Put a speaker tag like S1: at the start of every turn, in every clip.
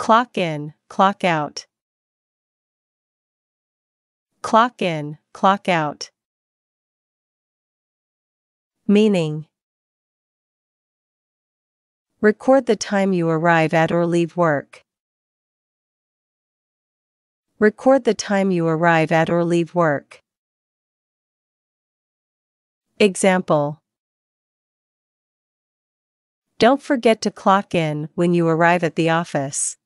S1: Clock in, clock out. Clock in, clock out. Meaning Record the time you arrive at or leave work. Record the time you arrive at or leave work. Example Don't forget to clock in when you arrive at the office.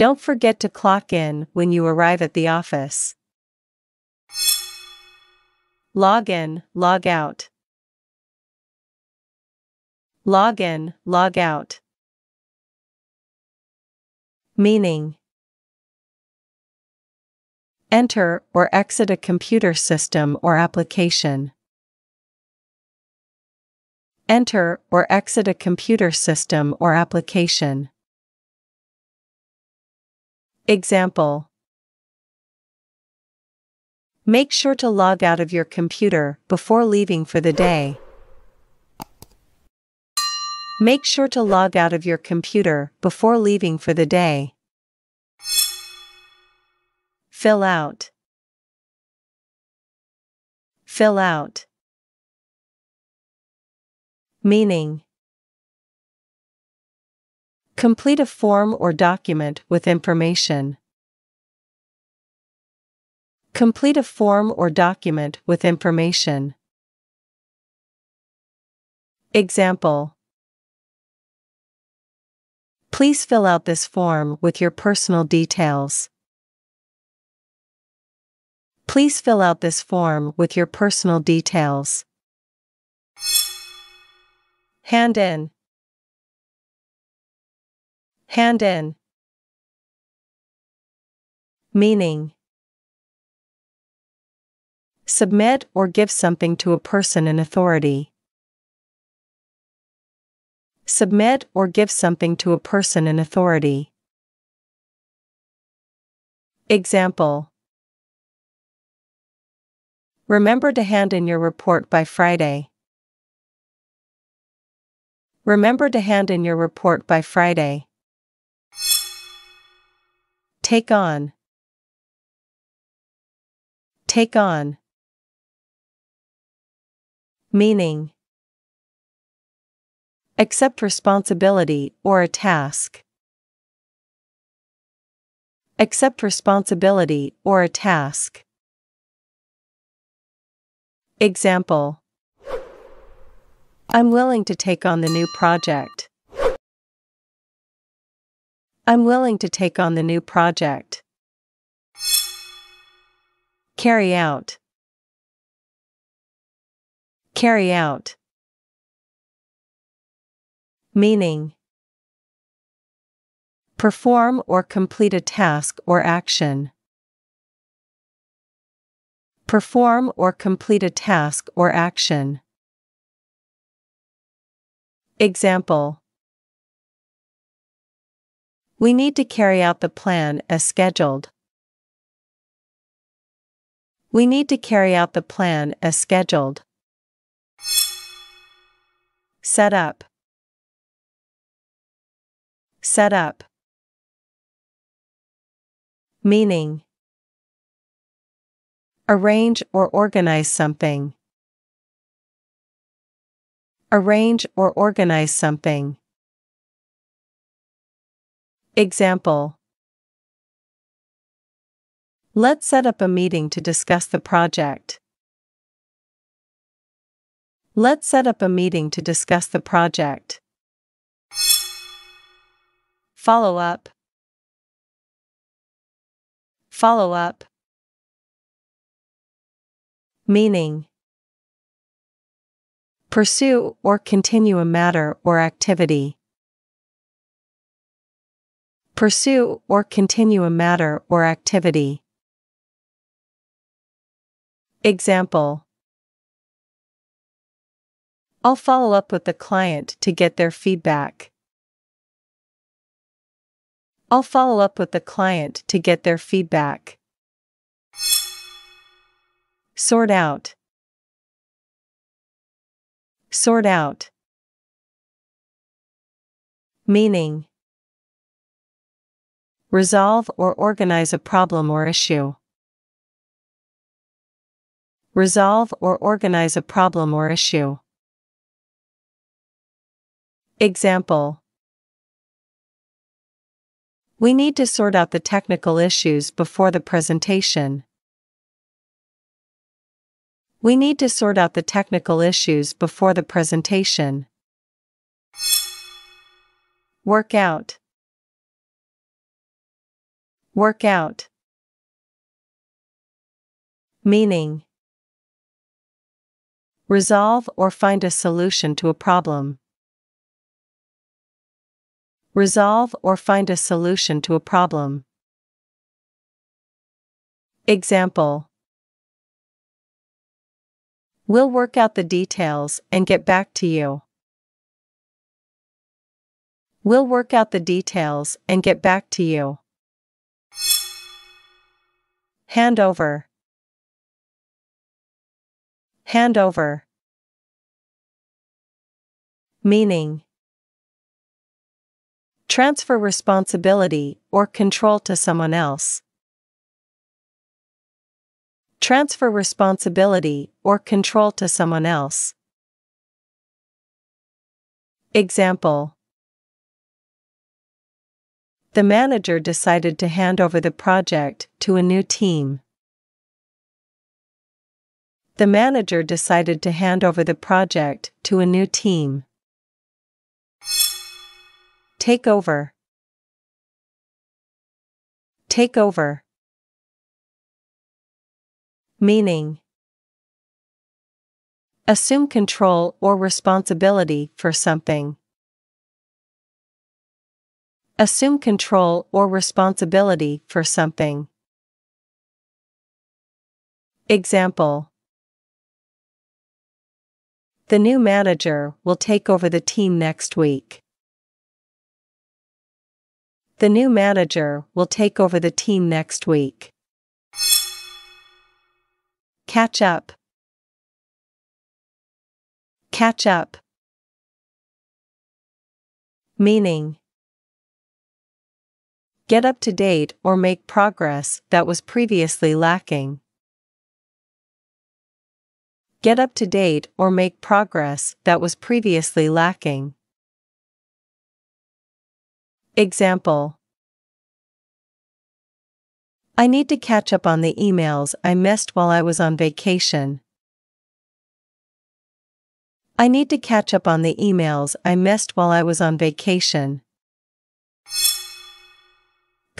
S1: Don't forget to clock in when you arrive at the office. Log in, log out. Log in, log out. Meaning Enter or exit a computer system or application. Enter or exit a computer system or application. Example Make sure to log out of your computer before leaving for the day. Make sure to log out of your computer before leaving for the day. Fill out. Fill out. Meaning Complete a form or document with information. Complete a form or document with information. Example Please fill out this form with your personal details. Please fill out this form with your personal details. Hand in. Hand in. Meaning Submit or give something to a person in authority. Submit or give something to a person in authority. Example Remember to hand in your report by Friday. Remember to hand in your report by Friday. Take on. Take on. Meaning Accept responsibility or a task. Accept responsibility or a task. Example I'm willing to take on the new project. I'm willing to take on the new project. Carry out. Carry out. Meaning Perform or complete a task or action. Perform or complete a task or action. Example We need to carry out the plan as scheduled. We need to carry out the plan as scheduled. Set up. Set up. Meaning Arrange or organize something. Arrange or organize something. Example Let's set up a meeting to discuss the project. Let's set up a meeting to discuss the project. Follow up. Follow up. Meaning Pursue or continue a matter or activity. Pursue or continue a matter or activity. Example I'll follow up with the client to get their feedback. I'll follow up with the client to get their feedback. Sort out. Sort out. Meaning Resolve or organize a problem or issue. Resolve or organize a problem or issue. Example We need to sort out the technical issues before the presentation. We need to sort out the technical issues before the presentation. Work out. Work out. Meaning Resolve or find a solution to a problem. Resolve or find a solution to a problem. Example We'll work out the details and get back to you. We'll work out the details and get back to you. Hand over. Hand over. Meaning Transfer responsibility or control to someone else. Transfer responsibility or control to someone else. Example The manager decided to hand over the project to a new team. The manager decided to hand over the project to a new team. Take over. Take over. Meaning Assume control or responsibility for something. Assume control or responsibility for something. Example The new manager will take over the team next week. The new manager will take over the team next week. Catch up. Catch up. Meaning Get up to date or make progress that was previously lacking. Get up to date or make progress that was previously lacking. Example I need to catch up on the emails I missed while I was on vacation. I need to catch up on the emails I missed while I was on vacation.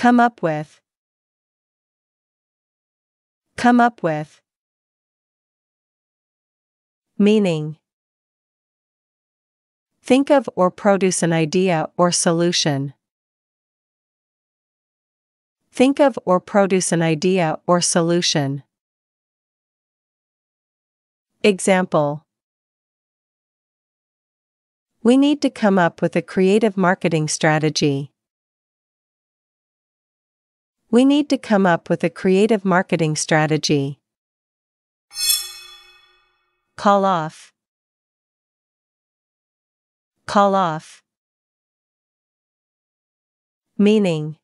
S1: Come up with. Come up with. Meaning. Think of or produce an idea or solution. Think of or produce an idea or solution. Example We need to come up with a creative marketing strategy. We need to come up with a creative marketing strategy. Call off. Call off. Meaning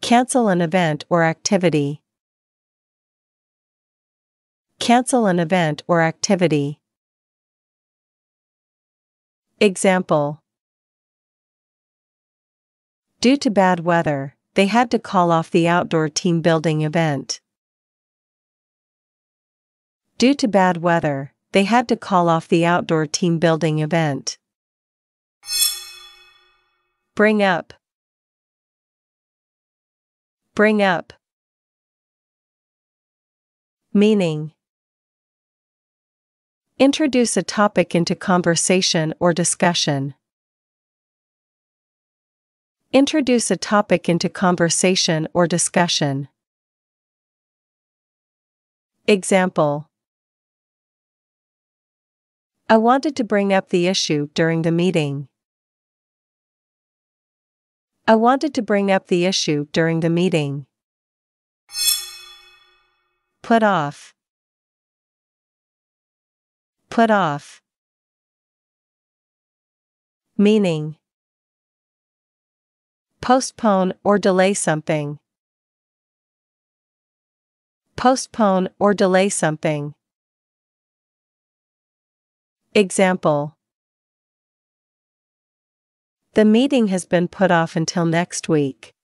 S1: Cancel an event or activity. Cancel an event or activity. Example Due to bad weather, they had to call off the outdoor team building event. Due to bad weather, they had to call off the outdoor team building event. Bring up. Bring up. Meaning Introduce a topic into conversation or discussion. Introduce a topic into conversation or discussion. Example I wanted to bring up the issue during the meeting. I wanted to bring up the issue during the meeting. Put off. Put off. Meaning. Postpone or delay something. Postpone or delay something. Example The meeting has been put off until next week.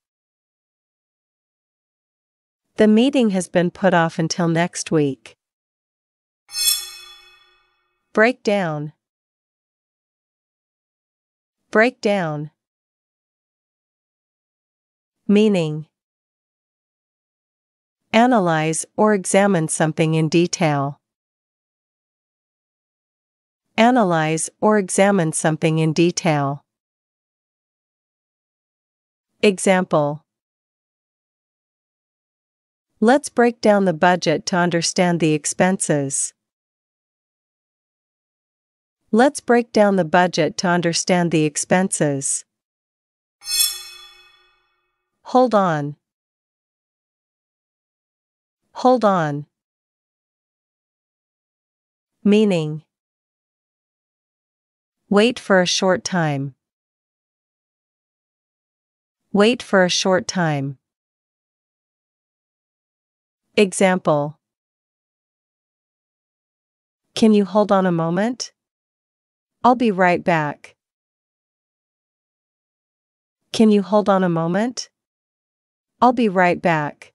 S1: The meeting has been put off until next week. Break down. Meaning Analyze or examine something in detail. Analyze or examine something in detail. Example Let's break down the budget to understand the expenses. Let's break down the budget to understand the expenses. Hold on. Hold on. Meaning Wait for a short time. Wait for a short time. Example Can you hold on a moment? I'll be right back. Can you hold on a moment? I'll be right back.